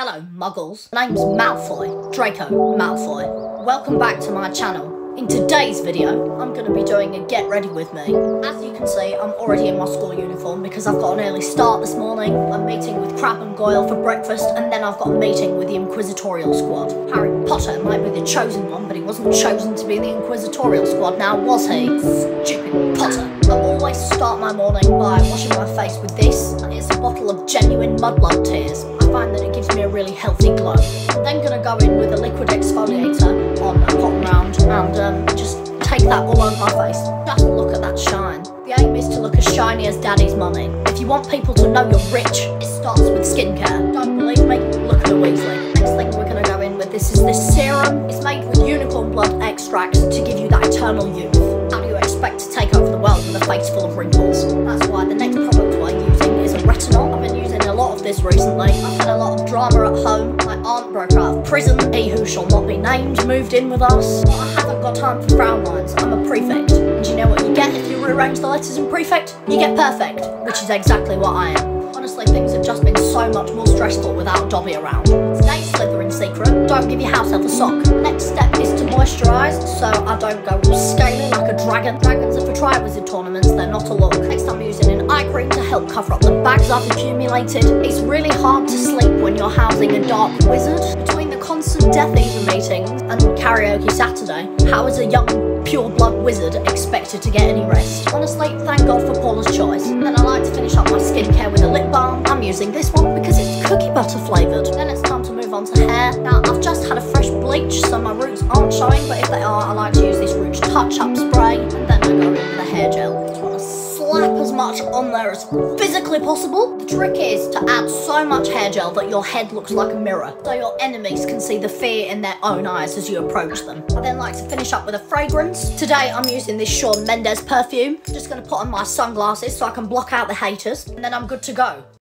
Hello, muggles. My name's Malfoy, Draco Malfoy. Welcome back to my channel. In today's video, I'm going to be doing a get ready with me. As you can see, I'm already in my school uniform because I've got an early start this morning. I'm meeting with Crabbe and Goyle for breakfast, and then I've got a meeting with the Inquisitorial Squad. Harry Potter might be the chosen one, but he wasn't chosen to be in the Inquisitorial Squad now, was he? Stupid Potter. I always start my morning by washing my face with this. and It's a bottle of genuine mudblood tears. I find that it gives me a really healthy glow. I'm then to go in with a liquid exfoliator on a cotton round and um, just take that all over my face. Just look at that shine. The aim is to look as shiny as daddy's money. If you want people to know you're rich, it starts with skincare. Don't believe me? Look at a Weasley. Next thing we're to go in with this is this serum. It's made with unicorn blood extract to give you that eternal youth. How do you expect to take over the world with a face full of wrinkles? That's why the next product we're using this recently. I've had a lot of drama at home. My aunt broke out of prison. He who shall not be named moved in with us. But I haven't got time for frown lines. I'm a prefect. And you know what you get if you rearrange the letters in prefect? You get perfect, which is exactly what I am. Honestly, things have just been so much more stressful without Dobby around. Stay Slytherin secret, don't give your house elf a sock. Next step is to moisturise so I don't go scaly like a dragon. Dragons are for Triwizard tournaments, they're not a look. Next I'm using an eye cream to help cover up the bags I've accumulated. It's really hard to sleep when you're housing a dark wizard. Between the constant Death Eater meetings and karaoke Saturday, how is a young pure blood wizard expected to get any rest? Honestly, thank God for Paula's choice. Then I like to finish up my skincare with a lip balm. I'm using this one because it's cookie butter flavoured. Then it's time to move on to hair. Now, I've just had a fresh bleach, so my roots aren't showing, but if they are, I like to use this Rouge Touch Up spray. And then on there as physically possible. The trick is to add so much hair gel that your head looks like a mirror, so your enemies can see the fear in their own eyes as you approach them. I then like to finish up with a fragrance. Today I'm using this Shawn Mendes perfume. Just gonna put on my sunglasses so I can block out the haters, and then I'm good to go.